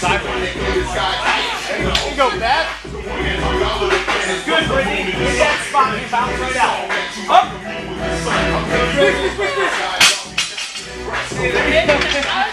you go, back. Good, Brittany. Get that spot. You bounce right out. Up. Switch, switch, switch, switch.